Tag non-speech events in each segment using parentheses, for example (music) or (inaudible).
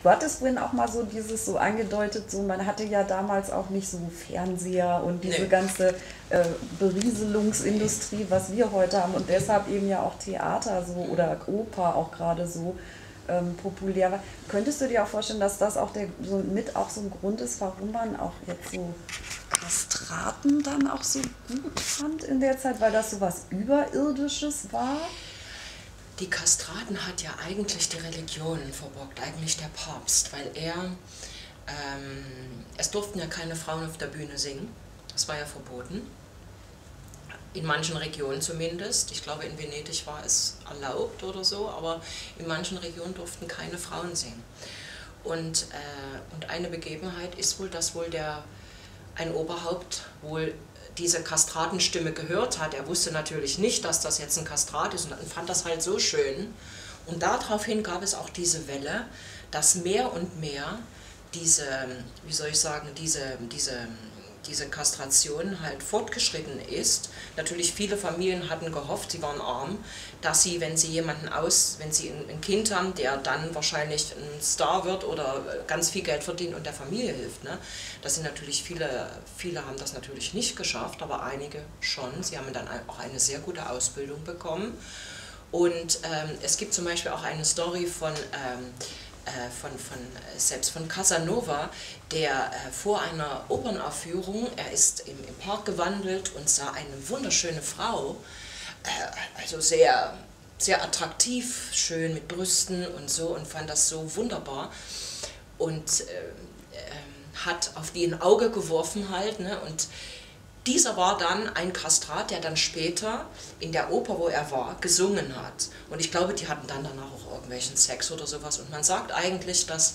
Du hattest vorhin auch mal so dieses so angedeutet, so man hatte ja damals auch nicht so Fernseher und diese nee. ganze äh, Berieselungsindustrie, was wir heute haben und deshalb eben ja auch Theater so oder Oper auch gerade so ähm, populär war. Könntest du dir auch vorstellen, dass das auch der so mit auch so ein Grund ist, warum man auch jetzt so Kastraten dann auch so gut fand in der Zeit, weil das so was Überirdisches war? Die Kastraten hat ja eigentlich die Religion verbockt, eigentlich der Papst, weil er, ähm, es durften ja keine Frauen auf der Bühne singen, das war ja verboten, in manchen Regionen zumindest, ich glaube in Venedig war es erlaubt oder so, aber in manchen Regionen durften keine Frauen singen. Und, äh, und eine Begebenheit ist wohl, dass wohl der, ein Oberhaupt wohl diese Kastratenstimme gehört hat. Er wusste natürlich nicht, dass das jetzt ein Kastrat ist und fand das halt so schön. Und daraufhin gab es auch diese Welle, dass mehr und mehr diese, wie soll ich sagen, diese, diese diese Kastration halt fortgeschritten ist. Natürlich viele Familien hatten gehofft, sie waren arm, dass sie, wenn sie jemanden aus, wenn sie ein Kind haben, der dann wahrscheinlich ein Star wird oder ganz viel Geld verdient und der Familie hilft. Ne? Das sind natürlich viele, viele haben das natürlich nicht geschafft, aber einige schon. Sie haben dann auch eine sehr gute Ausbildung bekommen. Und ähm, es gibt zum Beispiel auch eine Story von ähm, äh, von, von, äh, selbst von Casanova, der äh, vor einer Opernaufführung, er ist im, im Park gewandelt und sah eine wunderschöne Frau, also sehr, sehr attraktiv, schön mit Brüsten und so und fand das so wunderbar und äh, hat auf die ein Auge geworfen halt ne, und dieser war dann ein Kastrat, der dann später in der Oper, wo er war, gesungen hat. Und ich glaube, die hatten dann danach auch irgendwelchen Sex oder sowas. Und man sagt eigentlich, dass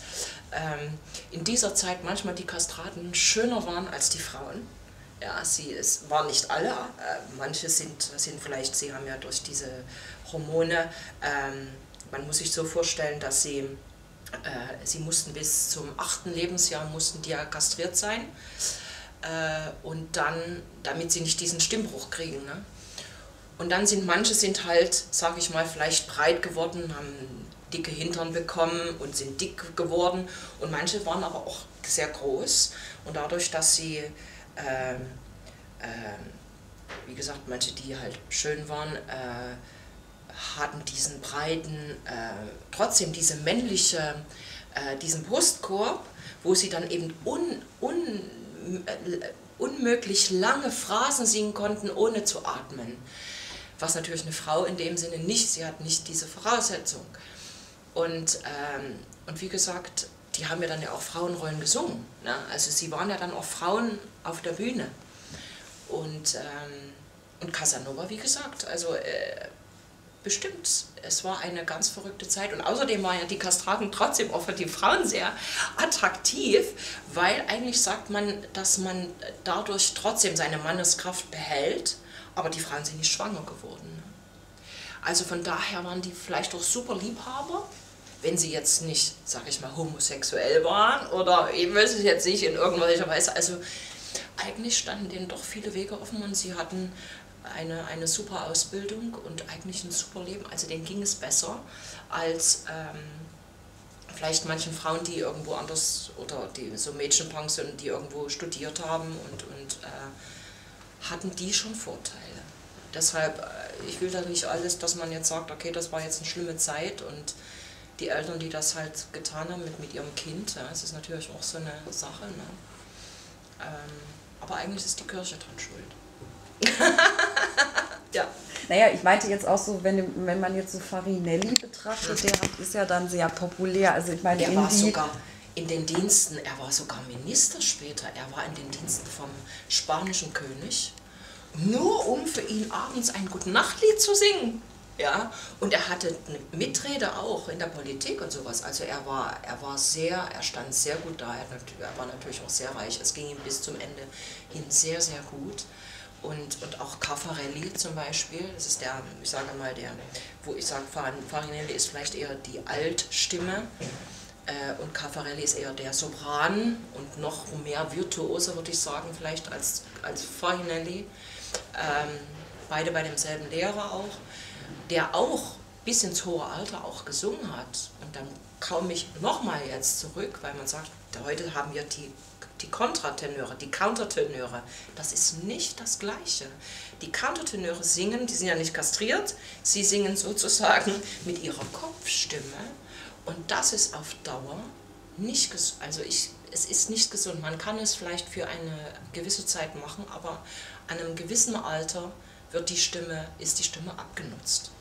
ähm, in dieser Zeit manchmal die Kastraten schöner waren als die Frauen. Ja, sie es waren nicht alle, äh, manche sind, sind vielleicht, sie haben ja durch diese Hormone, ähm, man muss sich so vorstellen, dass sie, äh, sie mussten bis zum achten Lebensjahr mussten die ja kastriert sein äh, und dann, damit sie nicht diesen Stimmbruch kriegen. Ne? Und dann sind manche sind halt, sage ich mal, vielleicht breit geworden, haben dicke Hintern bekommen und sind dick geworden und manche waren aber auch sehr groß und dadurch, dass sie, äh, äh, wie gesagt, manche, die halt schön waren, äh, hatten diesen breiten, äh, trotzdem diese männliche, äh, diesen Brustkorb, wo sie dann eben un, un unmöglich lange Phrasen singen konnten, ohne zu atmen. Was natürlich eine Frau in dem Sinne nicht, sie hat nicht diese Voraussetzung. Und, ähm, und wie gesagt, die haben ja dann ja auch Frauenrollen gesungen. Ne? Also sie waren ja dann auch Frauen auf der Bühne. Und, ähm, und Casanova, wie gesagt, also äh, bestimmt, es war eine ganz verrückte Zeit. Und außerdem waren ja die Kastraten trotzdem auch für die Frauen sehr attraktiv, weil eigentlich sagt man, dass man dadurch trotzdem seine Manneskraft behält, aber die Frauen sind nicht schwanger geworden. Also von daher waren die vielleicht auch super Liebhaber, wenn sie jetzt nicht, sag ich mal, homosexuell waren oder ich weiß es jetzt nicht in irgendwelcher Weise. Also eigentlich standen denen doch viele Wege offen und sie hatten eine, eine super Ausbildung und eigentlich ein super Leben. Also denen ging es besser als ähm, vielleicht manchen Frauen, die irgendwo anders oder die so Mädchenpensionen, die irgendwo studiert haben und, und äh, hatten die schon Vorteile. Deshalb, äh, ich will da nicht alles, dass man jetzt sagt, okay, das war jetzt eine schlimme Zeit und die Eltern, die das halt getan haben mit, mit ihrem Kind, ja, das ist natürlich auch so eine Sache. Ne? Ähm, aber eigentlich ist die Kirche dran schuld. (laughs) ja. Naja, ich meinte jetzt auch so, wenn, wenn man jetzt so Farinelli betrachtet, der ist ja dann sehr populär. Also ich meine, der war sogar in den Diensten, er war sogar Minister später, er war in den Diensten vom spanischen König, nur um für ihn abends ein Gute-Nacht-Lied zu singen. Ja, und er hatte eine Mitrede auch in der Politik und sowas. Also er war, er war sehr, er stand sehr gut da. Er, er war natürlich auch sehr reich. Es ging ihm bis zum Ende hin sehr, sehr gut und, und auch Caffarelli zum Beispiel, das ist der, ich sage mal, der, wo ich sage, Farinelli ist vielleicht eher die Altstimme äh, und Caffarelli ist eher der Sopran und noch mehr Virtuose, würde ich sagen, vielleicht als, als Farinelli. Ähm, beide bei demselben Lehrer auch, der auch bis ins hohe Alter auch gesungen hat. Und dann komme ich nochmal jetzt zurück, weil man sagt, heute haben wir die, die Kontratenöre, die Countertenöre. Das ist nicht das Gleiche. Die Countertenöre singen, die sind ja nicht kastriert, sie singen sozusagen mit ihrer Kopfstimme. Und das ist auf Dauer nicht gesund. Also ich, es ist nicht gesund. Man kann es vielleicht für eine gewisse Zeit machen, aber an einem gewissen Alter wird die Stimme, ist die Stimme abgenutzt.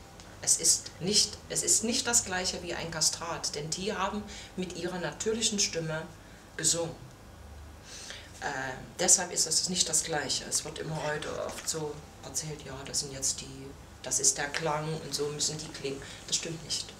Es ist, nicht, es ist nicht das gleiche wie ein Kastrat, denn die haben mit ihrer natürlichen Stimme gesungen. Äh, deshalb ist es nicht das gleiche. Es wird immer heute oft so erzählt, ja, das sind jetzt die, das ist der Klang und so müssen die klingen. Das stimmt nicht.